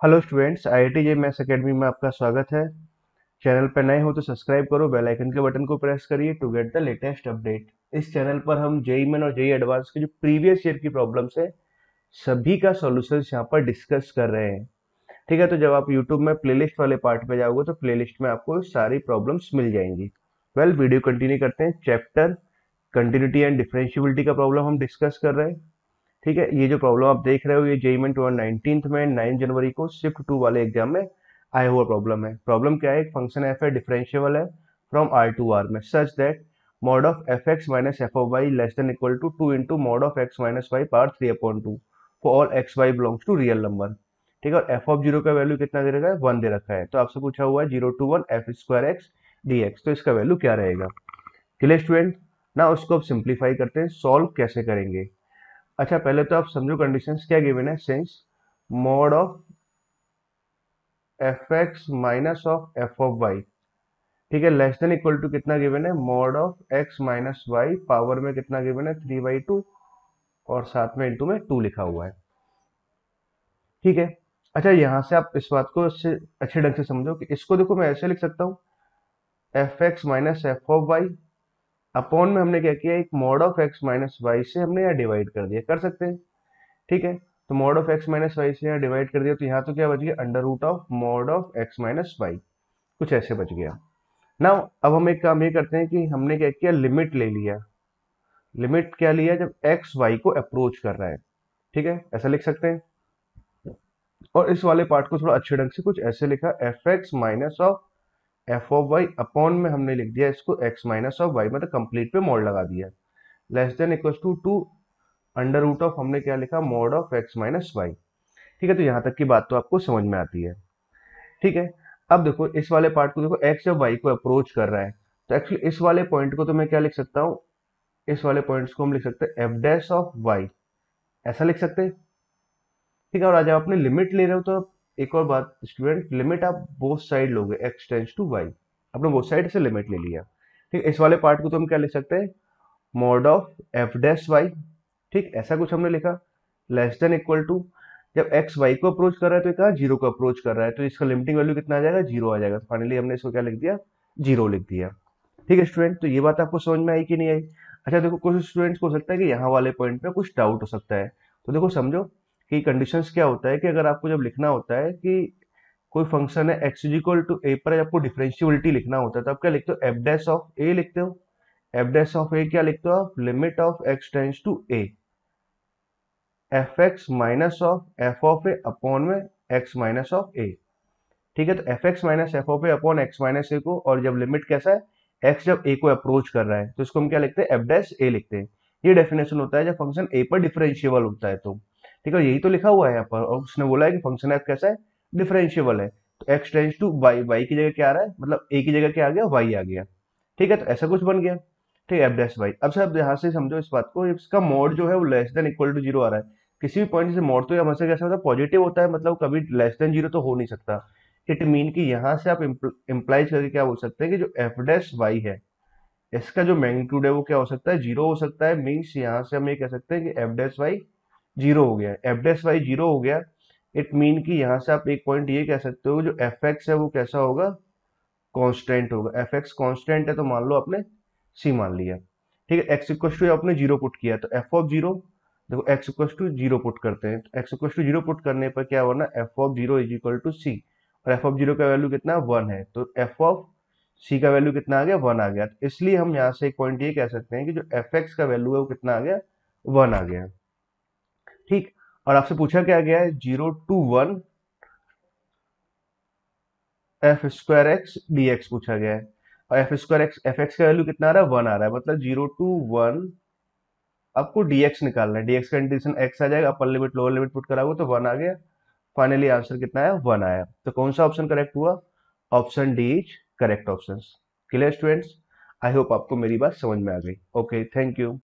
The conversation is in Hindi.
Hello students I I T J maths academy में आपका स्वागत है। चैनल पर नए हो तो सब्सक्राइब करो, बेल आइकन के बटन को प्रेस करिए to get the latest update इस चैनल पर हम जेई मेन और जेई एडवांस के जो प्रीवियस ईयर की प्रॉब्लम्स है, सभी का सॉल्यूशंस यहाँ पर डिस्कस कर रहे हैं। ठीक है तो जब आप यूट्यूब में प्लेलिस्ट वाले पार्ट पे जाओगे तो प्लेलिस्ट में आपको सारी प्रॉब्लम्स मिल जाएँगी। वेल वीडियो कंटिन्यू करते हैं। चैप्टर कंटिन्यूटी एंड डिफरेंशियबिलिटी का प्रॉब्लम हम डिस्कस कर रहे हैं। ठीक है, ये जो प्रॉब्लम आप देख रहे हो, ये जेई में नाइनटीन में नाइन जनवरी को शिफ्ट टू वाले एग्ज़ाम में आया हुआ प्रॉब्लम है। प्रॉब्लम क्या है? एक फ़ंक्शन एफ़ है डिफरेंशियबल है फ्रॉम आर टू आर में। Such that mod of f x minus f of y less than equal to two into mod of x minus y power three upon two for all x y belongs to real number ठीक है, और एफ़ ऑफ़ ज़ीरो का वैल्यू कितना दे रखा है? वन दे रखा है। तो आपसे पूछा हुआ है zero to one f square x d x तो इसका वैल्यू क्या रहेगा? क्लियर स्टूडेंट ना उसको आप सिंप्लीफाई करते हैं सॉल्व कैसे करेंगे? अच्छा पहले तो आप समझो कंडीशंस क्या गिवन है? Since mod of f x minus of f of y ठीक है लेस देन इक्वल टू कितना गिवन है? Mod of x minus y power में कितना गिवन है? थ्री बाई टू और साथ में इंटू में टू लिखा हुआ है। ठीक है? अच्छा यहाँ से आप इस बात को अच्छे ढंग से समझो कि इसको देखो, मैं ऐसे लिख सकता हूँ। F x minus f of y upon में हमने क्या किया? एक mod of x minus y से हमने यहाँ डिवाइड कर दिया। कर सकते हैं? ठीक है? तो mod of x minus y से यहाँ डिवाइड कर दिया। तो यहाँ तो क्या बच गया? Under root of mod of x minus y कुछ ऐसे बच गया। ना अब हम एक काम ये करते हैं कि हमने क्या किया? लिमिट ले लिया। लिमिट क्या लिया? जब एक्स वाई को अप्रोच कर रहा है। ठीक है? ऐसा लिख सकते हैं? और इस वाले पार्ट को थोड़ा अच्छे ढंग से कुछ ऐसे लिखा। F x minus of f of y upon में हमने लिख दिया, इसको एक्स माइनस ऑफ़ वाई मतलब कंप्लीट पे मोड लगा दिया। Less than equal to two under root of हमने क्या लिखा? Mod of x minus y ठीक है तो यहाँ तक की बात तो आपको समझ में आती है। ठीक है, अब देखो, इस वाले पार्ट को देखो एक्स जब वाई को अप्रोच कर रहा है। तो एक्चुअली इस वाले पॉइंट को तो मैं क्या लिख सकता हूँ? इस वाले पॉइंट्स को हम लिख सकते हैं एफ़ डैश ऑफ़ वाई ऐसा लिख सकते हैं। ठीक है, और आज आप अपने लिमिट ले रहे हो तो एक और बात स्टूडेंट लिमिट आप बोथ साइड लोगे एक्स टेंस टू वाई आपने बोथ साइड से लिमिट ले लिया। ठीक, इस वाले पार्ट को तो हम क्या लिख सकते हैं? Mod of f dash y ठीक, ऐसा कुछ हमने लिखा। लेस देन इक्वल टू जब एक्स वाई को अप्रोच कर रहा है तो कहा ज़ीरो को अप्रोच कर रहा है? तो इसका लिमिटिंग वैल्यू कितना आ जाएगा? ज़ीरो आ जाएगा। फाइनली हमने इसको क्या लिख दिया? ज़ीरो लिख दिया। ठीक है स्टूडेंट तो ये बात आपको समझ में आई कि नहीं आई? अच्छा देखो, कुछ स्टूडेंट्स को हो सकता है कि यहाँ वाले पॉइंट पे कुछ डाउट हो सकता है। तो देखो, समझो। कि कंडीशंस क्या होता है कि अगर आपको जब लिखना होता है कि कोई फ़ंक्शन है x is equal to a पर आपको डिफरेंशियबिलिटी लिखना होता है तो आप क्या लिखते हो? एफ़ डैश ऑफ़ ए लिखते हो। एफ़ डैश ऑफ़ ए क्या लिखते हो आप? Limit of x tends to a f x minus of f of a upon में एक्स माइनस ऑफ़ ए ठीक है तो f x minus f of a upon x minus a को, और जब लिमिट कैसा है? एक्स जब ए को अप्रोच कर रहा है तो इसको हम क्या लिखते हैं? एफ़ डैश ए लिखते हैं। ये डेफिनेशन होता है जब फ़ंक्शन ए पर डिफरेंशियबल होता है तो ठीक है, यही तो लिखा हुआ है यहाँ पर। और उसने बोला है कि फ़ंक्शन एफ़ कैसा है? डिफरेंशियबल है। तो x tends to y y की जगह क्या आ रहा है? मतलब ए की जगह क्या आ गया? वाई आ गया। ठीक है तो ऐसा कुछ बन गया। ठीक है एफ़ डैश वाई अब सर यहाँ से समझो इस बात को, इसका मोड जो है वो less than equal to zero आ रहा है। किसी भी पॉइंट से मोड तो हमेशा कैसा होता है? पॉजिटिव होता है मतलब कभी लेस देन ज़ीरो तो हो नहीं सकता। इट मीन कि यहाँ से आप इम्प्लाइज करके क्या बोल सकते हैं कि जो एफ़ डैश वाई है, इसका जो मैग्नीट्यूड है वो क्या हो सकता है? ज़ीरो हो सकता है। मीन्स यहाँ से हम ये कह सकते हैं कि एफ़ डैश वाई ज़ीरो हो गया एफ़ डेस वाई ज़ीरो हो गया इट मीन कि यहाँ से आप एक पॉइंट ये कह सकते हो जो एफ़ एक्स है वो कैसा होगा? कॉन्स्टेंट होगा। एफ़ एक्स कॉन्स्टेंट है तो मान लो आपने सी मान लिया। ठीक है एक्स इक्व टू आपने ज़ीरो पुट किया तो एफ़ ऑफ़ ज़ीरो, देखो x equal to zero put करते हैं तो x equal to zero put करने पर क्या होना f of zero is equal to c और एफ़ ऑफ़ ज़ीरो का वैल्यू कितना वन है तो एफ़ ऑफ़ सी का वैल्यू कितना आ गया वन आ गया। तो इसलिए हम यहाँ से एक पॉइंट ये कह सकते हैं कि जो एफ़ एक्स का वैल्यू है वो कितना आ गया वन आ गया। ठीक। और आपसे पूछा क्या गया है? Zero to one f square x d x पूछा गया है। और f square x, f x का वैल्यू कितना आ रहा है? वन आ रहा है। मतलब ज़ीरो टू वन आपको डी एक्स निकालना है। डी एक्स का इंटीग्रेशन एक्स आ जाएगा, upper limit, lower limit put कराओगे तो वन आ गया। फाइनली आंसर कितना है वन आया। तो कौन सा ऑप्शन करेक्ट हुआ? Option D is correct option clear students? I hope आपको मेरी बात समझ में आ गई। Okay, thank you.